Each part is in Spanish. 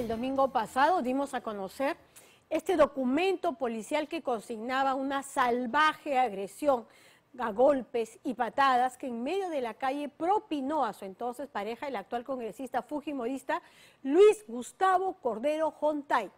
El domingo pasado dimos a conocer este documento policial que consignaba una salvaje agresión a golpes y patadas que en medio de la calle propinó a su entonces pareja, el actual congresista fujimorista Luis Gustavo Cordero Jontay.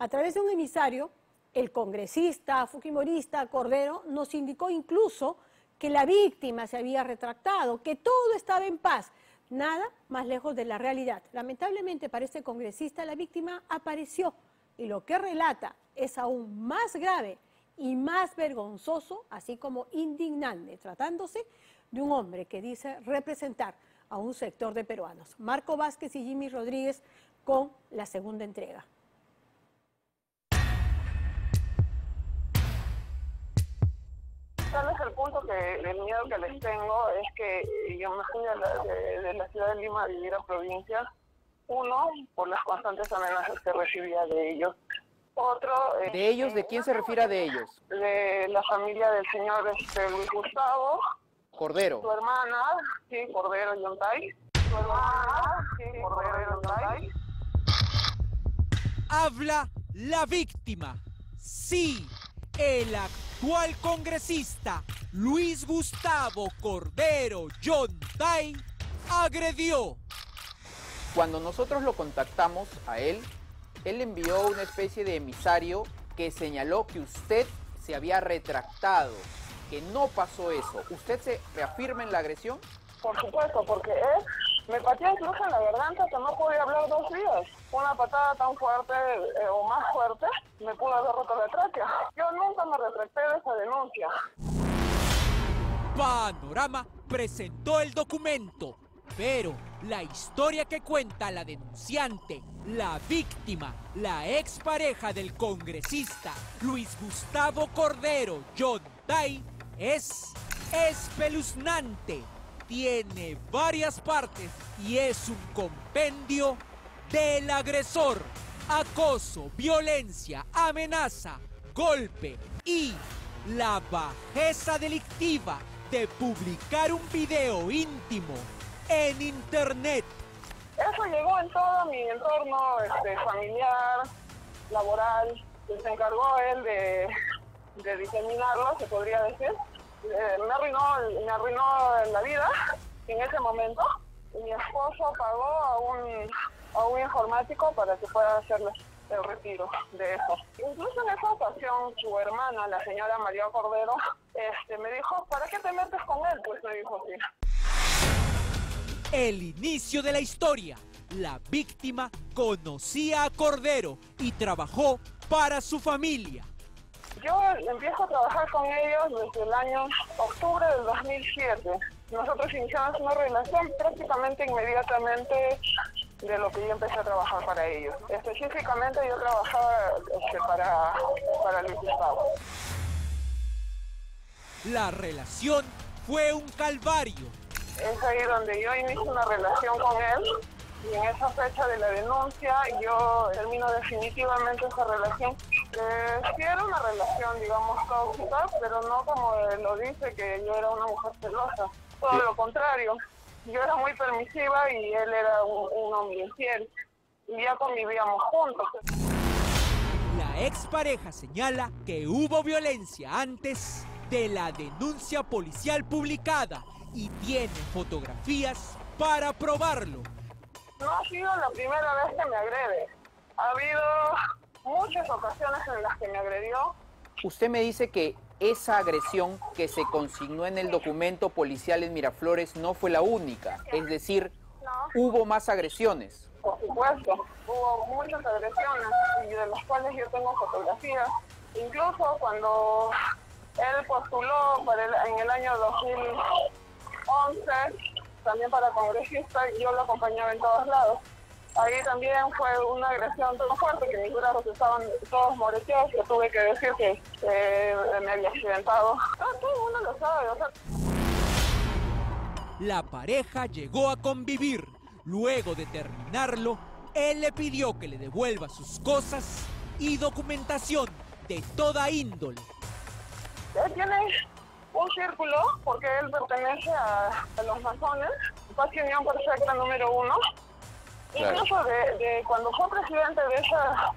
A través de un emisario, el congresista fujimorista Cordero nos indicó incluso que la víctima se había retractado, que todo estaba en paz. Nada más lejos de la realidad. Lamentablemente para este congresista la víctima apareció y lo que relata es aún más grave y más vergonzoso, así como indignante, tratándose de un hombre que dice representar a un sector de peruanos. Marco Vázquez y Jimmy Rodríguez con la segunda entrega. Tal es el punto que el miedo que les tengo es que yo me fui de, de la ciudad de Lima a vivir a provincia, uno, por las constantes amenazas que recibía de ellos, otro... ¿De ellos? ¿De quién se refiere de ellos? De la familia del señor este, Luis Gustavo. Cordero. Su hermana, sí, Cordero Yontay. Su hermana, sí, Cordero Yontay. Habla la víctima. Sí, el actual congresista Luis Gustavo Cordero Yontay agredió. Cuando nosotros lo contactamos a él, él envió una especie de emisario que señaló que usted se había retractado, que no pasó eso. ¿Usted se reafirma en la agresión? Por supuesto, porque él me pateó incluso en la garganta que no podía hablar dos días. Una patada tan fuerte eh, o más fuerte me pudo haber roto la tráquea. Yo nunca me retracté de esa denuncia. Panorama presentó el documento, pero la historia que cuenta la denunciante, la víctima, la expareja del congresista Luis Gustavo Cordero, John Day, es espeluznante. Tiene varias partes y es un compendio del agresor, acoso, violencia, amenaza, golpe y la bajeza delictiva de publicar un video íntimo en Internet. Eso llegó en todo mi entorno este, familiar, laboral. Se encargó él de, de diseminarlo, se podría decir. Eh, me, arruinó, me arruinó la vida en ese momento. Mi esposo pagó a un, a un informático para que pueda hacerle el retiro de eso. Incluso en esa ocasión, su hermana, la señora María Cordero, este, me dijo, ¿para qué te metes con él? Pues me dijo así. El inicio de la historia. La víctima conocía a Cordero y trabajó para su familia. Yo empiezo a trabajar con ellos desde el año octubre del 2007. Nosotros iniciamos una relación prácticamente inmediatamente de lo que yo empecé a trabajar para ellos. Específicamente yo trabajaba este, para, para Luis Gustavo. La relación fue un calvario es ahí donde yo inicio una relación con él y en esa fecha de la denuncia yo termino definitivamente esa relación. Eh, sí era una relación, digamos, tóxica, pero no como lo dice que yo era una mujer celosa. Todo lo contrario, yo era muy permisiva y él era un, hombre infiel. Y ya convivíamos juntos. La expareja señala que hubo violencia antes de la denuncia policial publicada y tiene fotografías para probarlo. No ha sido la primera vez que me agrede. Ha habido muchas ocasiones en las que me agredió. Usted me dice que esa agresión que se consignó en el documento policial en Miraflores no fue la única, es decir, hubo más agresiones. Por supuesto, hubo muchas agresiones y de las cuales yo tengo fotografías. Incluso cuando él postuló en el año 2000 11, también para congresista, yo lo acompañaba en todos lados. Ahí también fue una agresión tan fuerte que mis brazos estaban todos moreteados, que tuve que decir que me había accidentado. Ah, todo mundo lo sabe, La pareja llegó a convivir. Luego de terminarlo, él le pidió que le devuelva sus cosas y documentación de toda índole. tiene un círculo, porque él pertenece a, los masones, Paz Unión Perfecta número uno. Claro. Incluso de, de cuando fue presidente de esa,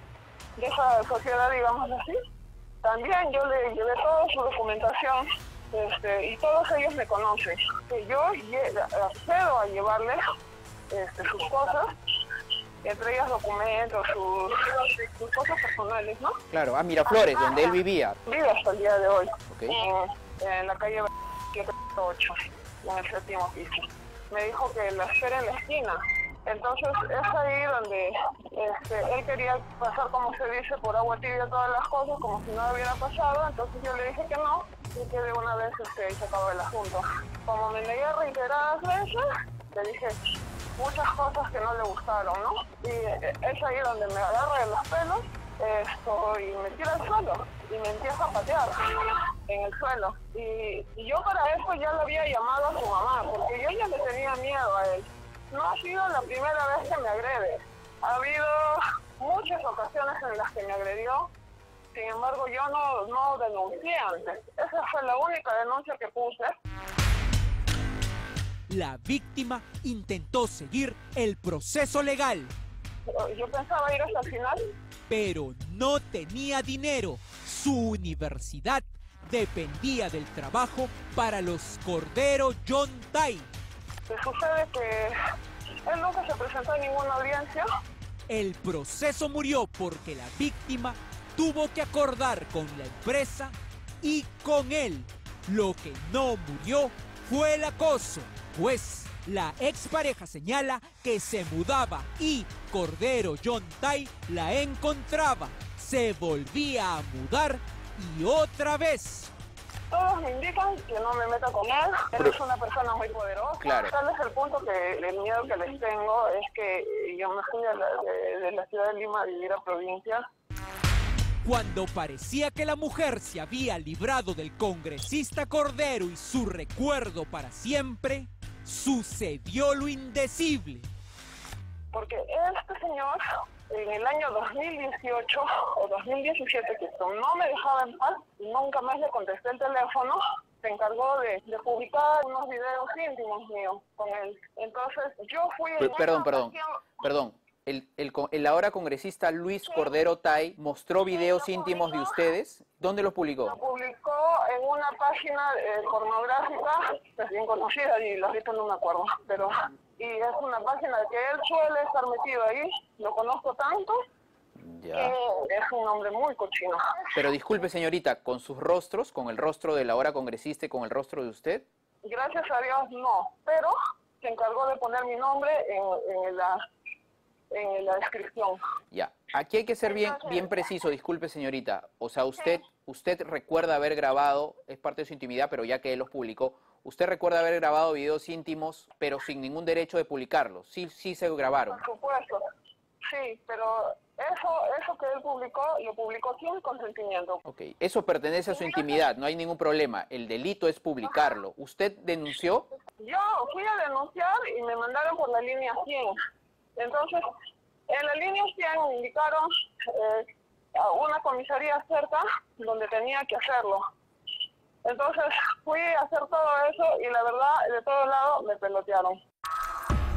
de esa sociedad, digamos así, también yo le llevé toda su documentación este, y todos ellos me conocen. Que yo accedo a llevarles este, sus cosas, entre ellas documentos, sus, sus cosas personales, ¿no? Claro, a Miraflores, donde él vivía. Vive hasta el día de hoy. Ok. En, en la calle 78, en el séptimo piso. Me dijo que la espera en la esquina. Entonces es ahí donde este, él quería pasar, como se dice, por agua tibia todas las cosas, como si nada hubiera pasado. Entonces yo le dije que no y que de una vez este, se acabó el asunto. Como me negué reiteradas veces, le dije muchas cosas que no le gustaron, ¿no? Y eh, es ahí donde me agarra de los pelos y me tira al suelo y me empieza a patear en el suelo. Y, y yo para eso ya le había llamado a su mamá, porque yo ya le tenía miedo a él. No ha sido la primera vez que me agrede. Ha habido muchas ocasiones en las que me agredió. Sin embargo, yo no, no denuncié antes. Esa fue la única denuncia que puse. La víctima intentó seguir el proceso legal, Yo pensaba ir hasta el final. pero no tenía dinero. Su universidad dependía del trabajo para los Cordero John Tai. Sucede que él nunca se presentó en ninguna audiencia. El proceso murió porque la víctima tuvo que acordar con la empresa y con él. Lo que no murió fue el acoso, pues la expareja señala que se mudaba y Cordero John Tai la encontraba, se volvía a mudar y otra vez. Todos me indican que no me meta con él. Él es una persona muy poderosa. Claro. Tal es el punto que el miedo que les tengo es que yo me fui de la, de- de la ciudad de Lima a vivir a provincia. Cuando parecía que la mujer se había librado del congresista Cordero y su recuerdo para siempre, sucedió lo indecible. Porque este señor, en el año 2018 o 2017, que esto no me dejaba en paz, nunca más le contesté el teléfono, se encargó de, de publicar unos videos íntimos míos con él. Entonces, yo fui... en P- Perdón, esa perdón, ocasión- perdón. El, el, el ahora congresista Luis Cordero Tai mostró videos íntimos de ustedes. ¿Dónde los Lo publicó? publicó en una página eh, pornográfica, es bien conocida y la ahorita no me acuerdo, pero y es una página que él suele estar metido ahí, lo conozco tanto Ya. que es un hombre muy cochino. Pero disculpe, señorita, con sus rostros, con el rostro del ahora congresista y con el rostro de usted. Gracias a Dios no, pero se encargó de poner mi nombre en, en la en la descripción. Ya. Aquí hay que ser bien, bien preciso, disculpe, señorita. O sea, usted, usted recuerda haber grabado, es parte de su intimidad, pero ya que él los publicó, usted recuerda haber grabado videos íntimos, pero sin ningún derecho de publicarlos. Sí, sí se grabaron. Por supuesto, sí, pero eso eso que él publicó lo publicó sin consentimiento. Ok, eso pertenece a su intimidad, no hay ningún problema. El delito es publicarlo. ¿Usted denunció? Yo fui a denunciar y me mandaron por la línea 100. Entonces, en la línea 100 me indicaron eh, a una comisaría cerca donde tenía que hacerlo. Entonces, fui a hacer todo eso y la verdad, de todos lados me pelotearon.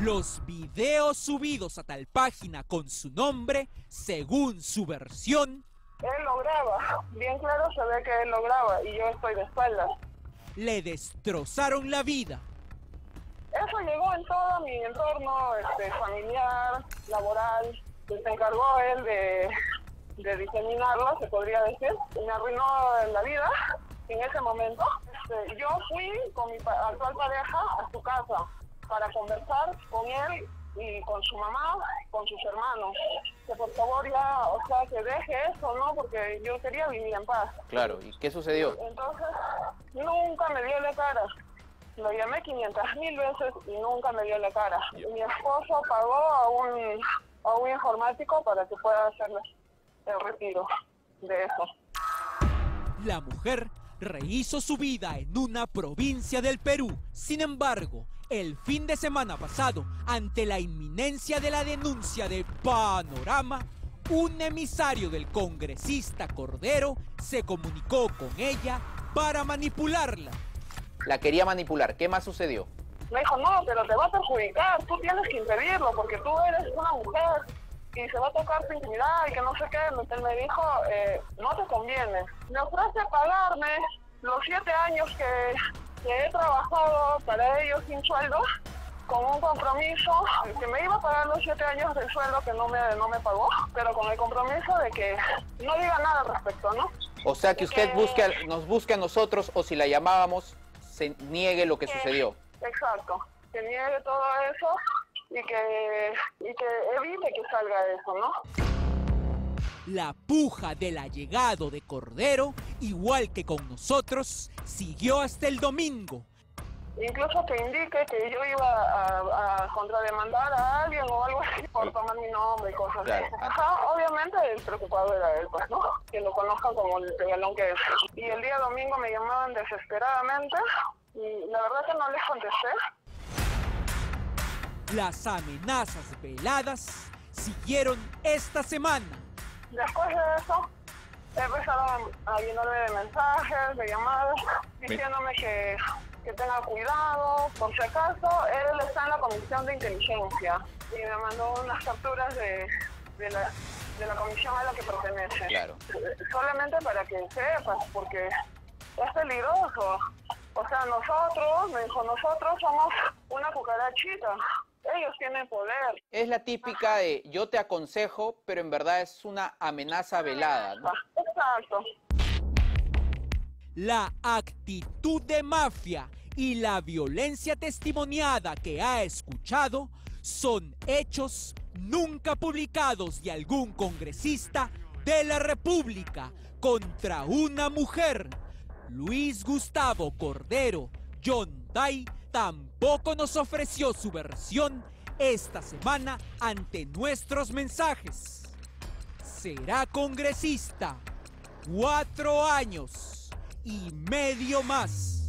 Los videos subidos a tal página con su nombre, según su versión, Él lo graba, bien claro se ve que él lo graba y yo estoy de espaldas. le destrozaron la vida. Eso llegó en todo mi entorno este, familiar, laboral. Se encargó él de, de diseminarlo, se podría decir. Me arruinó la vida en ese momento. Este, yo fui con mi actual pareja a su casa para conversar con él y con su mamá, con sus hermanos. Que por favor ya, o sea, que deje eso, ¿no? Porque yo quería vivir en paz. Claro, ¿y qué sucedió? Entonces, nunca me dio la cara. Lo llamé 500 mil veces y nunca me dio la cara. Mi esposo pagó a un, a un informático para que pueda hacerle el retiro de eso. La mujer rehizo su vida en una provincia del Perú. Sin embargo, el fin de semana pasado, ante la inminencia de la denuncia de Panorama, un emisario del congresista Cordero se comunicó con ella para manipularla. La quería manipular. ¿Qué más sucedió? Me dijo, no, pero te va a perjudicar, tú tienes que impedirlo porque tú eres una mujer y se va a tocar tu intimidad y que no sé qué. Entonces me dijo, eh, no te conviene. Me ofrece pagarme los siete años que, que he trabajado para ellos sin sueldo con un compromiso que me iba a pagar los siete años del sueldo que no me, no me pagó, pero con el compromiso de que no diga nada al respecto, ¿no? O sea que usted que- busque, nos busque a nosotros o si la llamábamos, se niegue lo que sucedió. Exacto, que niegue todo eso y que, y que evite que salga eso, ¿no? La puja del allegado de Cordero, igual que con nosotros, siguió hasta el domingo. Incluso que indique que yo iba a, a contrademandar a alguien o algo así por tomar mi nombre y cosas Claro. así. Ajá, obviamente el preocupado era él, pues, ¿no? Que lo conozcan como el regalón que es. Y el día domingo me llamaban desesperadamente y la verdad que no les contesté. Las amenazas veladas siguieron esta semana. Después de eso, empezaron a llenarme de mensajes, de llamadas, diciéndome que, que tenga cuidado, por si acaso, él está en la comisión de inteligencia y me mandó unas capturas de, de, la, de la comisión a la que pertenece. Claro. Solamente para que sepas, porque es peligroso. O sea, nosotros, me dijo, nosotros somos una cucarachita. Ellos tienen poder. Es la típica de yo te aconsejo, pero en verdad es una amenaza velada, ¿no? Exacto. La actitud de mafia y la violencia testimoniada que ha escuchado son hechos nunca publicados de algún congresista de la República contra una mujer. Luis Gustavo Cordero, John Day, tampoco nos ofreció su versión esta semana ante nuestros mensajes. Será congresista cuatro años y medio más.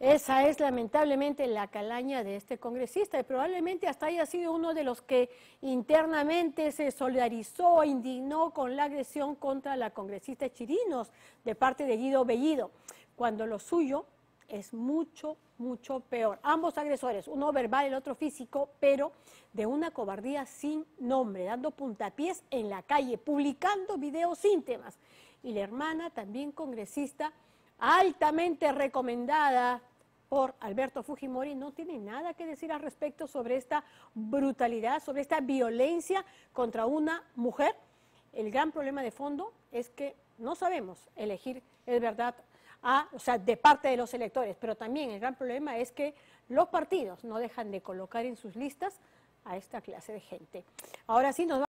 Esa es lamentablemente la calaña de este congresista y probablemente hasta haya sido uno de los que internamente se solidarizó, indignó con la agresión contra la congresista Chirinos de parte de Guido Bellido, cuando lo suyo es mucho, mucho peor. Ambos agresores, uno verbal, el otro físico, pero de una cobardía sin nombre, dando puntapiés en la calle, publicando videos íntimas. Y la hermana, también congresista, altamente recomendada por Alberto Fujimori, no tiene nada que decir al respecto sobre esta brutalidad, sobre esta violencia contra una mujer. El gran problema de fondo es que no sabemos elegir, es verdad, o sea, de parte de los electores, pero también el gran problema es que los partidos no dejan de colocar en sus listas a esta clase de gente. Ahora sí nos